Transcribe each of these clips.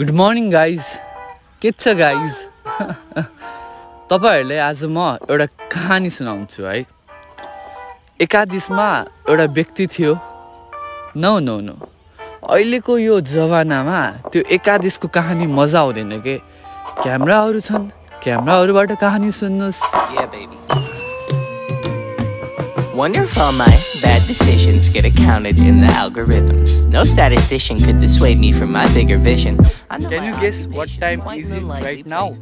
Good morning guys के छ guys तपाईँहरूले आज म एउटा कहानी सुनाउँछु है एकादिसमा एउटा व्यक्ति थियो नो नो नो अहिलेको यो जमानामा त्यो एकादिसको कहानी मजा आउँदैन के क्यामराहरू छन् क्यामराहरूबाट कहानी सुन्नुहोस्. Wonder if all my bad decisions get accounted in the algorithms. No statistician could dissuade me from my bigger vision. Can you guess what time is it right now?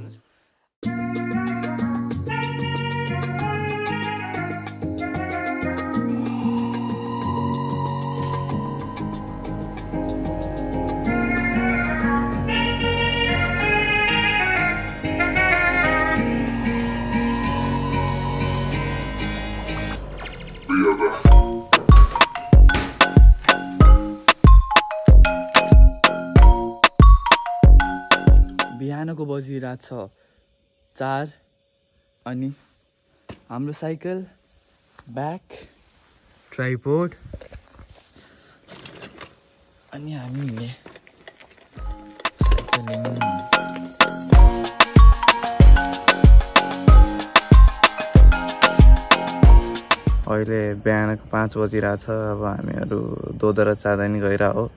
बिहानको बजिरहेछ चार अनि हाम्रो साइकल ब्याक ट्राइपोर्ड अनि हामीले cycling अहिले बिहानको पाँच बजिरहेछ अब हामीहरू दोधरा चाँदनी गइरह हो।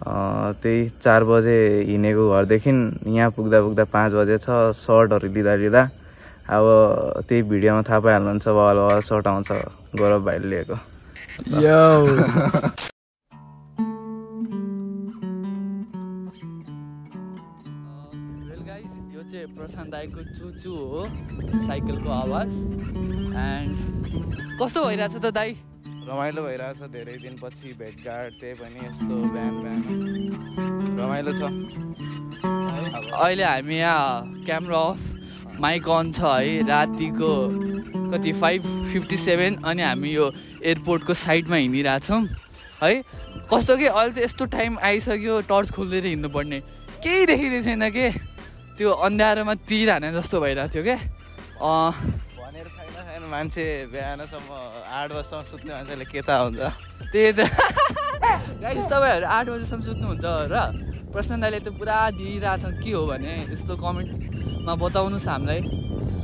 त्यही चार बजे हिँडेको घरदेखि यहाँ पुग्दा पुग्दा पाँच बजे छ सर्टहरू लिँदा लिँदा। अब त्यही भिडियोमा थाहा पाइहाल्नुहुन्छ बल बल सर्ट आउँछ गौरव भाइले लिएको। यो चाहिँ प्रशान्त दाईको चुचु हो साइकलको आवाज। एन्ड कस्तो भइरहेछ त दाई? रमाइलो भइरहेछ धेरै दिनपछि भेटघाट त्यही पनि यस्तो बिहान बिहान रमाइलो छ। अहिले हामी यहाँ क्यामरा अफ माइक अन छ है रातिको कति फाइभ फिफ्टी सेभेन अनि हामी यो एयरपोर्टको साइडमा हिँडिरहेछौँ। है कस्तो कि अहिले त यस्तो टाइम आइसक्यो टर्च खोलेर हिँड्नुपर्ने। केही देखिँदै छैन के? त्यो अन्ध्यारोमा तिर जस्तो भइरहेको थियो क्या मान्छे बिहानसम्म आठ बजीसम्म सुत्ने मान्छेले के थाहा हुन्छ? त्यही त। गाइस तपाईँहरू आठ बजीसम्म सुत्नुहुन्छ र प्रशान्त दाइले त पुरा दिइरहेछ के हो भने यस्तो कमेन्टमा बताउनुहोस् हामीलाई।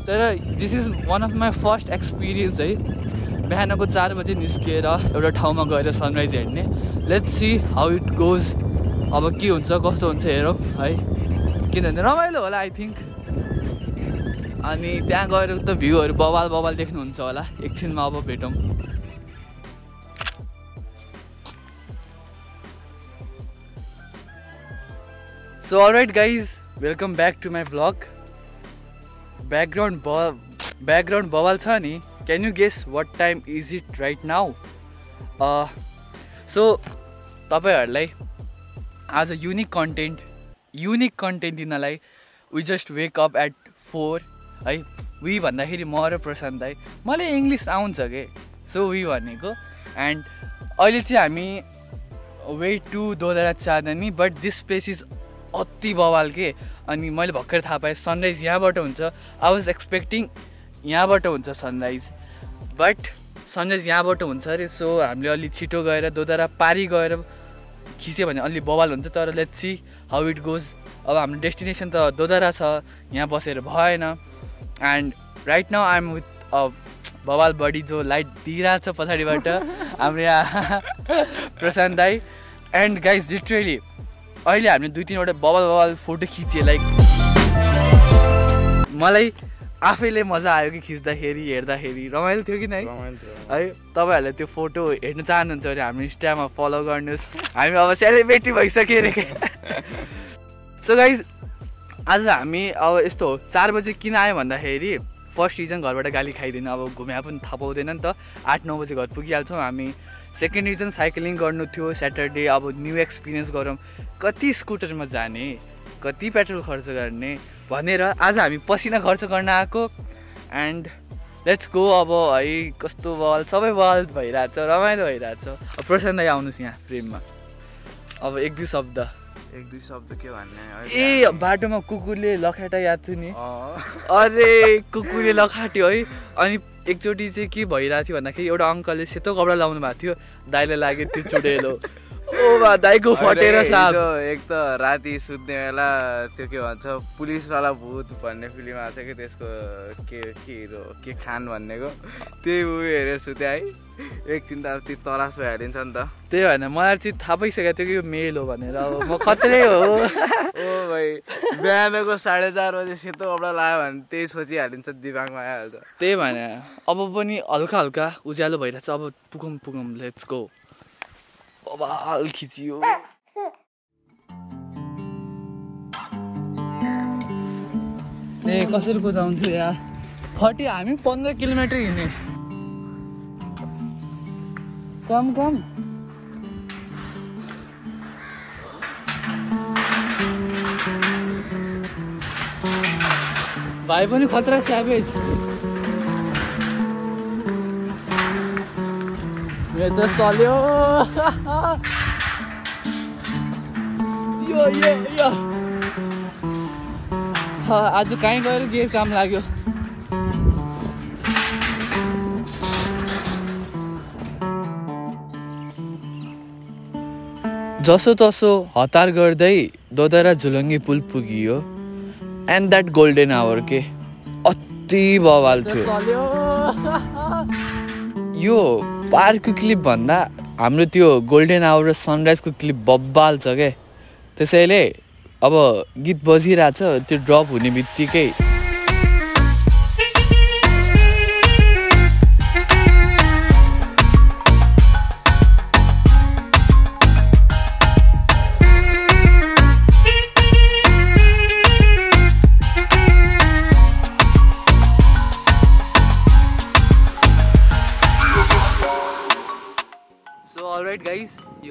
तर this is one of my first experience है। बिहानको चार बजे निस्किएर एउटा ठाउँमा गएर सनराइज हेर्ने। Let's see how it goes अब के हुन्छ कस्तो हुन्छ हेरौँ है। किनभने रमाइलो होला आई थिङ्क अनि त्यहाँ गएर त भ्यूहरू बवाल बवाल देख्नुहुन्छ होला एकछिनमा अब भेटौँ So alright guys, welcome back to my vlog. Background ba- background बवाल छ नि you guess what time is it right now? Uh, so तपाईँहरूलाई आज युनिक कन्टेन्ट युनिक कन्टेन्ट दिनलाई we just wake up at four है? We भन्दाखेरि म र प्रशान्त दाई मलाई इङ्ग्लिस आउँछ के? सो वी भनेको। एन्ड अहिले चाहिँ हामी way to Dodhara Chandani but this place is अति बवाल के? अनि मैले भर्खर थाहा पाएँ सनराइज यहाँबाट हुन्छ। आई वाज एक्सपेक्टिङ यहाँबाट हुन्छ सनराइज बट सनराइज यहाँबाट हुन्छ अरे। सो हामीले अलि छिटो गएर दोधरा पारी गएर खिच्यो भने अलि बवाल हुन्छ। तर let's see how it goes अब हाम्रो डेस्टिनेसन त दोधरा छ यहाँ बसेर भएन। And right now I'm with a बवाल बडी जो लाइट दिइरहेको छ पछाडिबाट हाम्रो यहाँ प्रशान्त दाई। एन्ड गाइज लिटरली अहिले हामीले दुई तिनवटा बवाल बवाल फोटो खिचेँ लाइक मलाई आफैले मजा आयो कि खिच्दाखेरि हेर्दाखेरि। रमाइलो थियो कि नै है तपाईँहरूले त्यो फोटो हेर्नु चाहनुहुन्छ भने हाम्रो इन्स्टामा फलो गर्नुहोस्। हामी अब सेलिब्रेटी भइसक्यो अरे सो गाइज आज हामी अब यस्तो चार बजे किन आयो भन्दाखेरि फर्स्ट रिजन घरबाट गाली खाइदिनु अब घुम्या पनि थाहा पाउँदैन नि त। आठ नौ बजे घर पुगिहाल्छौँ हामी। सेकेन्ड रिजन साइक्लिङ गर्नु थियो स्याटरडे अब न्यू एक्सपिरियन्स गरौँ। कति स्कुटरमा जाने कति पेट्रोल खर्च गर्ने भनेर आज हामी पसिना खर्च गर्न आएको। एन्ड लेट्स गो अब है कस्तो बल सबै बल भइरहेछ रमाइलो भइरहेछ। दाइ आउनुहोस् यहाँ फ्रेममा अब एक दुई शब्द। एक दुई शब्द के भन्ने ए बाटोमा कुकुरले लखेटा याद थियो नि। अरे कुकुरले लखाट्यो है। अनि एकचोटि चाहिँ के भइरहेको थियो भन्दाखेरि एउटा अङ्कलले सेतो कपडा लाउनु भएको थियो। दाइले लाग्यो त्यो चुडेलो। दाइको फटेर हिजो एक त राति सुत्ने बेला त्यो के भन्छ पुलिसवाला भूत भन्ने फिल्म आएको छ कि त्यसको के के हिरो के खान भन्नेको। त्यही मुभी हेरेर सुत्यो है। एकछिन त अब त्यो तरास भइहालिन्छ नि त। त्यही भएर मलाई चाहिँ थाहा पाइसकेको थियो कि यो मेल हो भनेर। अब म खत्रै हो। ओ भाइ बिहानको साढे चार बजे सेतो कपडा लगायो भने त्यही सोचिहालिन्छ दिमागमा आइहाल्छ। त्यही भने अब पनि हल्का हल्का उज्यालो भइरहेछ। अब पुगौँ पुगौँ लेट्स गो बबाल खिचियो ए कसरी कुदाउँछु या? फर्टी हामी पन्ध्र किलोमिटर हिँड्ने। कम कम। भाइ पनि खतरा स्याभेज यो त चल्यो यो यो यो ह, आज कहीँ गएर के काम लाग्यो जसो तसो हतार गर्दै दोदरा झुलङ्गी पुल पुगियो एन्ड द्याट गोल्डन आवर के अति बवाल थियो यो पार्कको क्लिप भन्दा हाम्रो त्यो गोल्डन आवर र सनराइजको क्लिप बब्बाल छ क्या त्यसैले अब गीत बजिरहेछ त्यो ड्रप हुने बित्तिकै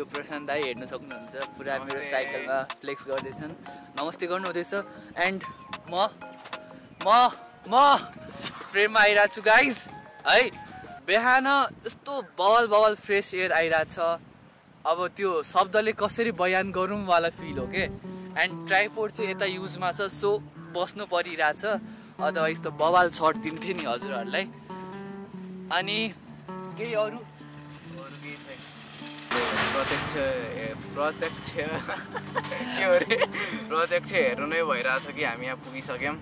यो प्रशान्त दाई हेर्न सक्नुहुन्छ। पुरा मेरो। साइकलमा फ्लेक्स गर्दैछन्। नमस्ते गर्नु हुँदैछ एन्ड म म म फ्रेममा आइरहेको छु गाइज है बिहान यस्तो बवल बवल फ्रेस एयर आइरहेछ अब त्यो शब्दले कसरी बयान गरौँ वाला फिल हो के? एन्ड ट्राइपोर्ट चाहिँ यता युजमा छ सो बस्नु परिरहेछ। अदरवाइज त बवाल सर्ट दिन्थेँ नि हजुरहरूलाई। अनि केही अरू? अरू केही छैन। प्रत्यक्ष प्रत्यक्ष के हो अरे प्रत्यक्ष हेर्नु नै भइरहेछ कि हामी यहाँ पुगिसक्यौँ।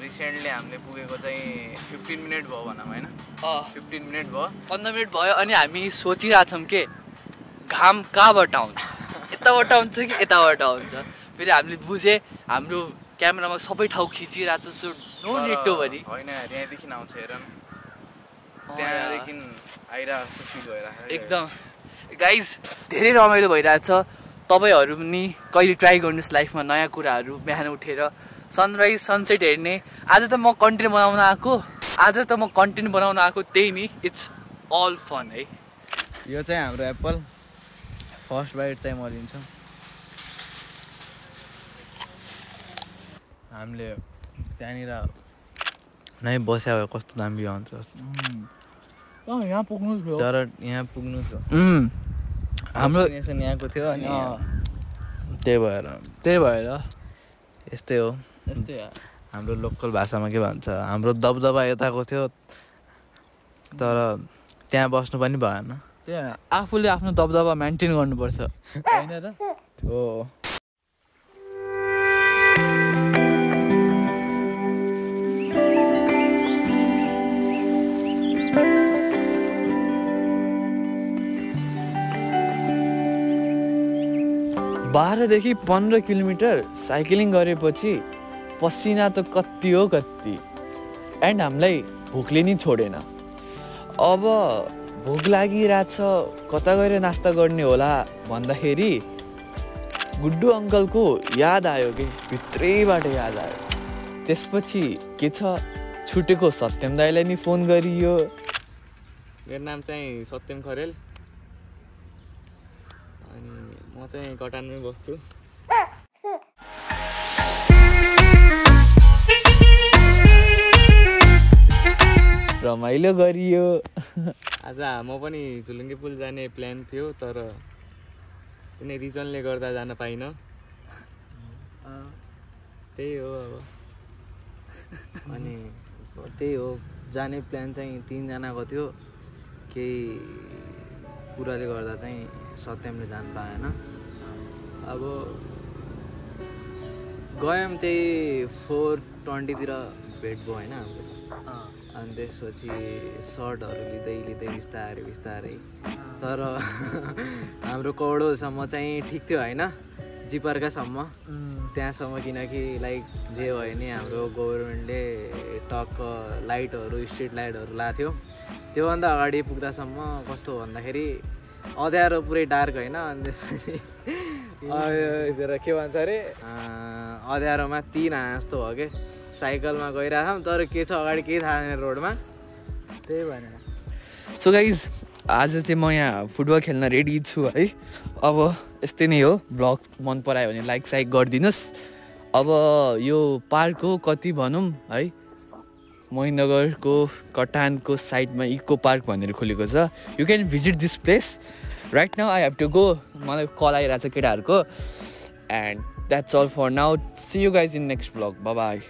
रिसेन्टली हामीले पुगेको चाहिँ फिफ्टिन मिनट भयो भनौँ होइन? फिफ्टिन मिनट भयो। पन्ध्र मिनट भयो अनि हामी सोचिरहेछौँ के? घाम कहाँबाट आउँछ? यताबाट आउँछ कि यताबाट आउँछ? फेरि हामीले बुझे हाम्रो क्यामेरामा सबै ठाउँ खिचिरहेको छ सो नो तर निड टु वरी होइन त्यहाँदेखि आउँछ हेर। त्यहाँदेखि आइरहेको जस्तो फिल भइरहेको छ। एकदम। गाइज धेरै रमाइलो भइरहेछ तपाईँहरू पनि कहिले ट्राई गर्नुहोस् लाइफमा नयाँ कुराहरू बिहान उठेर। सनराइज सनसेट हेर्ने। आज त म कन्टेन्ट बनाउन आएको। आज त म कन्टेन्ट बनाउन आएको त्यही नि। इट्स अल फन है। यो चाहिँ हाम्रो एप्पल फर्स्ट बाइट चाहिँ म लिन्छु हामीले त्यहाँनिर नै बस्यो भए कस्तो दामी हुन्छ। यहाँ पुग्नु थियो। तर यहाँ पुग्नु उम्, हाम्रो यहाँको थियो अनि त्यही भएर। त्यही भएर। यस्तै हो। यस्तै। हाम्रो लोकल भाषामा के भन्छ हाम्रो दबदबा यताको थियो। तर त्यहाँ बस्नु पनि भएन। त्यही आफूले आफ्नो दबदबा मेन्टेन गर्नुपर्छ। होइन र हो। बाह्रदेखि पन्ध्र किलोमिटर साइक्लिङ गरेपछि पसिना त कति हो कति एन्ड हामीलाई भोकले नि छोडेन। अब भोक लागिरहेछ कता गएर नास्ता गर्ने होला भन्दाखेरि गुड्डु अङ्कलको याद आयो कि भित्रैबाट याद आयो। त्यसपछि के छ छुटेको सत्यम दाईलाई नि फोन गरियो। मेरो नाम चाहिँ सत्यम खरेल। म चाहिँ कटानमै बस्छु। रमाइलो गरियो। आज म पनि झुलुङ्गे पुल जाने प्लान थियो तर कुनै रिजनले गर्दा जान पाइनँ। त्यही हो अब। अनि त्यही हो जाने प्लान चाहिँ तिनजनाको थियो। केही कुराले गर्दा चाहिँ सत्यमले जानु पाएन। अब गयौँ त्यही फोर ट्वेन्टीतिर भेट भयो होइन हाम्रो। अनि त्यसपछि सर्टहरू लिँदै लिँदै बिस्तारै बिस्तारै। तर हाम्रो कौडोसम्म चाहिँ ठिक थियो होइन जिपर्कासम्म। त्यहाँसम्म किनकि लाइक जे भयो नि हाम्रो गभर्मेन्टले टक्क लाइटहरू स्ट्रिट लाइटहरू लाथ्यो। त्योभन्दा अगाडि पुग्दासम्म कस्तो भन्दाखेरि अँध्यारो पुरै डार्क होइन अनि त्यसपछि अँ, के भन्छ अरे? अँ, अँध्यारोमा तिन हाँ जस्तो भयो कि? साइकलमा गइरहेको तर के छ अगाडि केही थाहा छैन रोडमा। त्यही भनेर सो गाइज आज चाहिँ म यहाँ फुटबल खेल्न रेडी छु है। अब यस्तै नै हो ब्लग मन परायो भने लाइक साइक गरिदिनुहोस्। अब यो पार्क हो कति भनौँ है। मोहिनगरको कटानको साइडमा इको पार्क भनेर खोलेको छ। You can visit this place right now I have to go मलाई कल आइरहेको छ केटाहरूको। And that's all for now see you guys in next blog bye